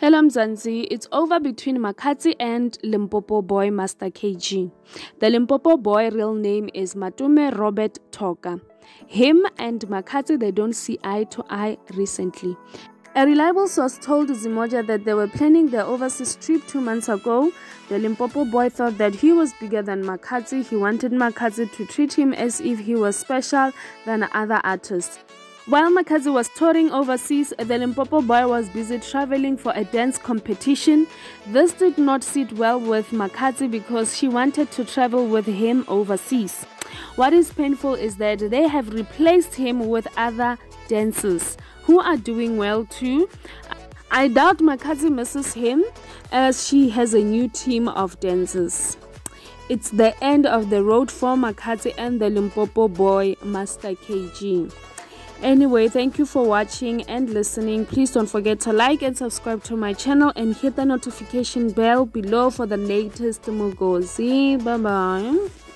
Hello Mzansi, it's over between Makhadzi and Limpopo boy Master KG. The Limpopo boy real name is Matume Robert Toka. Him and Makhadzi they don't see eye to eye recently. A reliable source told Zimoja that they were planning their overseas trip two months ago. The Limpopo boy thought that he was bigger than Makhadzi. He wanted Makhadzi to treat him as if he was special than other artists. While Makhadzi was touring overseas, the Limpopo boy was busy traveling for a dance competition. This did not sit well with Makhadzi because she wanted to travel with him overseas. What is painful is that they have replaced him with other dancers who are doing well too. I doubt Makhadzi misses him as she has a new team of dancers. It's the end of the road for Makhadzi and the Limpopo boy, Master KG. Anyway, thank you for watching and listening. Please don't forget to like and subscribe to my channel and hit the notification bell below for the latest Mgosi. Bye bye.